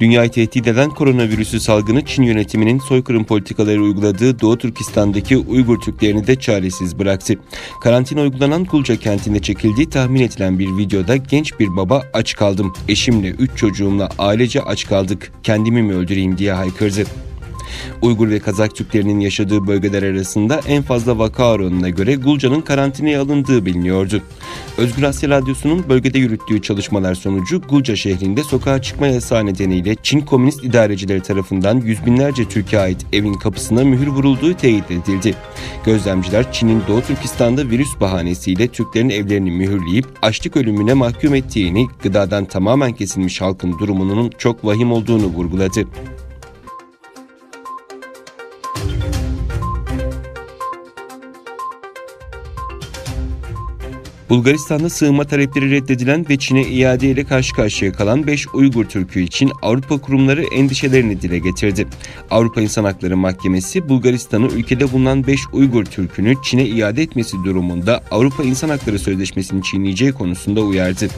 Dünyayı tehdit eden koronavirüsü salgını Çin yönetiminin soykırım politikaları uyguladığı Doğu Türkistan'daki Uygur Türklerini de çaresiz bıraktı. Karantina uygulanan Kulca kentinde çekildiği tahmin edilen bir videoda genç bir baba aç kaldım, eşimle, üç çocuğumla ailece aç kaldık, kendimi mi öldüreyim diye haykırdı. Uygur ve Kazak Türklerinin yaşadığı bölgeler arasında en fazla vaka oranına göre Gulca'nın karantinaya alındığı biliniyordu. Özgür Asya Radyosu'nun bölgede yürüttüğü çalışmalar sonucu Gulca şehrinde sokağa çıkma yasağı nedeniyle Çin komünist idarecileri tarafından yüz binlerce Türkiye ait evin kapısına mühür vurulduğu teyit edildi. Gözlemciler Çin'in Doğu Türkistan'da virüs bahanesiyle Türklerin evlerini mühürleyip açlık ölümüne mahkum ettiğini, gıdadan tamamen kesilmiş halkın durumunun çok vahim olduğunu vurguladı. Bulgaristan'da sığınma talepleri reddedilen ve Çin'e iade ile karşı karşıya kalan 5 Uygur Türk'ü için Avrupa kurumları endişelerini dile getirdi. Avrupa İnsan Hakları Mahkemesi Bulgaristan'ı ülkede bulunan 5 Uygur Türk'ünü Çin'e iade etmesi durumunda Avrupa İnsan Hakları Sözleşmesi'ni çiğneyeceği konusunda uyardı.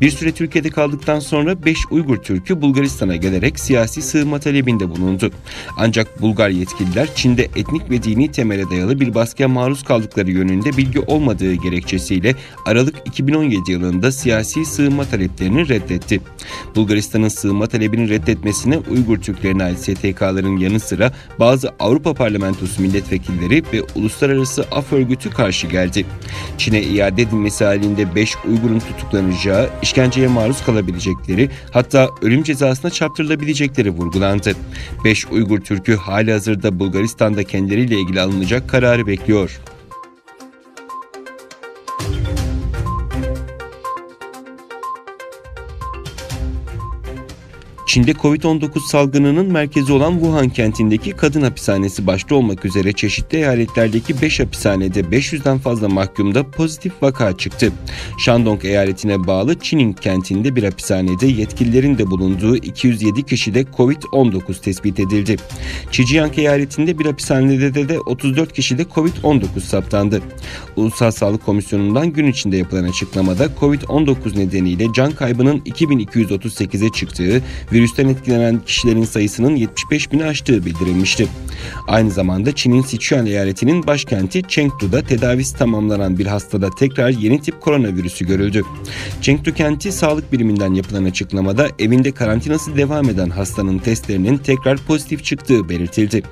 Bir süre Türkiye'de kaldıktan sonra 5 Uygur Türk'ü Bulgaristan'a gelerek siyasi sığınma talebinde bulundu. Ancak Bulgar yetkililer Çin'de etnik ve dini temele dayalı bir baskıya maruz kaldıkları yönünde bilgi olmadığı gerekçesiyle Aralık 2017 yılında siyasi sığınma taleplerini reddetti. Bulgaristan'ın sığınma talebini reddetmesine Uygur Türklerine ait STK'ların yanı sıra bazı Avrupa Parlamentosu milletvekilleri ve Uluslararası Af Örgütü karşı geldi. Çin'e iade edilmesi halinde 5 Uygur'un tutuklanacağı, işkenceye maruz kalabilecekleri hatta ölüm cezasına çarptırılabilecekleri vurgulandı. 5 Uygur Türk'ü hali hazırda Bulgaristan'da kendileriyle ilgili alınacak kararı bekliyor. Çin'de Covid-19 salgınının merkezi olan Wuhan kentindeki kadın hapishanesi başta olmak üzere çeşitli eyaletlerdeki 5 hapishanede 500'den fazla mahkumda pozitif vaka çıktı. Shandong eyaletine bağlı Çining kentinde bir hapishanede yetkililerin de bulunduğu 207 kişide Covid-19 tespit edildi. Zhejiang eyaletinde bir hapishanede de, de 34 kişide Covid-19 saptandı. Ulusal Sağlık Komisyonu'ndan gün içinde yapılan açıklamada Covid-19 nedeniyle can kaybının 2238'e çıktığı, virüsten etkilenen kişilerin sayısının 75 bini aştığı bildirilmişti. Aynı zamanda Çin'in Sichuan eyaletinin başkenti Chengdu'da tedavisi tamamlanan bir hastada tekrar yeni tip koronavirüsü görüldü. Chengdu kenti sağlık biriminden yapılan açıklamada evinde karantinası devam eden hastanın testlerinin tekrar pozitif çıktığı belirtildi.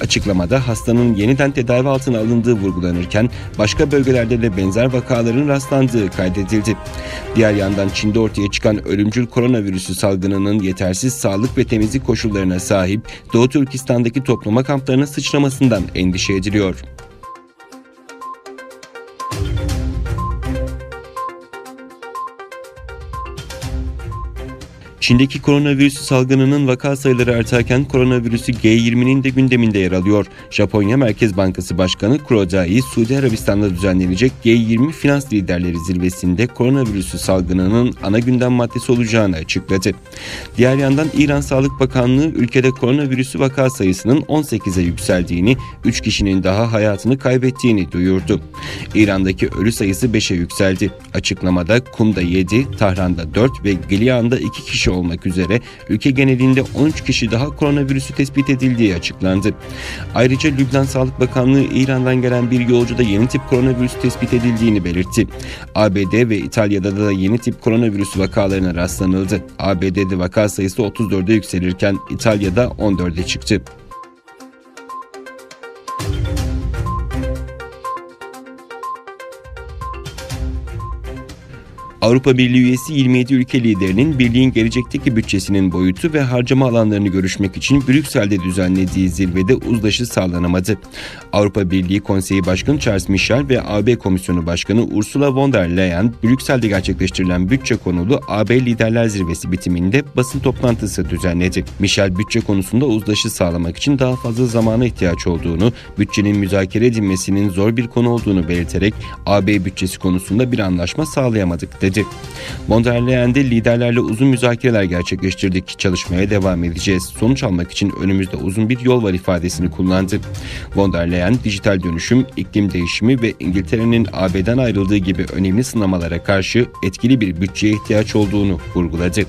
Açıklamada hastanın yeniden tedavi altına alındığı vurgulanırken başka bölgelerde de benzer vakaların rastlandığı kaydedildi. Diğer yandan Çin'de ortaya çıkan ölümcül koronavirüsü salgınının yetersiz yetersiz sağlık ve temizlik koşullarına sahip Doğu Türkistan'daki toplama kamplarına sıçramasından endişe ediliyor. Çin'deki koronavirüs salgınının vaka sayıları artarken koronavirüsü G20'nin de gündeminde yer alıyor. Japonya Merkez Bankası Başkanı Kurodai, Suudi Arabistan'da düzenlenecek G20 Finans Liderleri Zirvesi'nde koronavirüsü salgınının ana gündem maddesi olacağını açıkladı. Diğer yandan İran Sağlık Bakanlığı ülkede koronavirüsü vaka sayısının 18'e yükseldiğini, 3 kişinin daha hayatını kaybettiğini duyurdu. İran'daki ölü sayısı 5'e yükseldi. Açıklamada Kum'da 7, Tahran'da 4 ve Gilian'da 2 kişi olmak üzere ülke genelinde 13 kişi daha koronavirüsü tespit edildiği açıklandı. Ayrıca Lübnan Sağlık Bakanlığı İran'dan gelen bir yolcuda yeni tip koronavirüs tespit edildiğini belirtti. ABD ve İtalya'da da yeni tip koronavirüs vakalarına rastlanıldı. ABD'de vaka sayısı 34'e yükselirken İtalya'da 14'e çıktı. Avrupa Birliği üyesi 27 ülke liderinin birliğin gelecekteki bütçesinin boyutu ve harcama alanlarını görüşmek için Brüksel'de düzenlediği zirvede uzlaşı sağlanamadı. Avrupa Birliği Konseyi Başkanı Charles Michel ve AB Komisyonu Başkanı Ursula von der Leyen, Brüksel'de gerçekleştirilen bütçe konulu AB Liderler Zirvesi bitiminde basın toplantısı düzenledi. Michel bütçe konusunda uzlaşı sağlamak için daha fazla zamana ihtiyaç olduğunu, bütçenin müzakere edilmesinin zor bir konu olduğunu belirterek AB bütçesi konusunda bir anlaşma sağlayamadık dedi söyledi. Von der Leyen'de liderlerle uzun müzakereler gerçekleştirdik. Çalışmaya devam edeceğiz. Sonuç almak için önümüzde uzun bir yol var ifadesini kullandı. Von der Leyen dijital dönüşüm, iklim değişimi ve İngiltere'nin AB'den ayrıldığı gibi önemli sınamalara karşı etkili bir bütçeye ihtiyaç olduğunu vurguladı.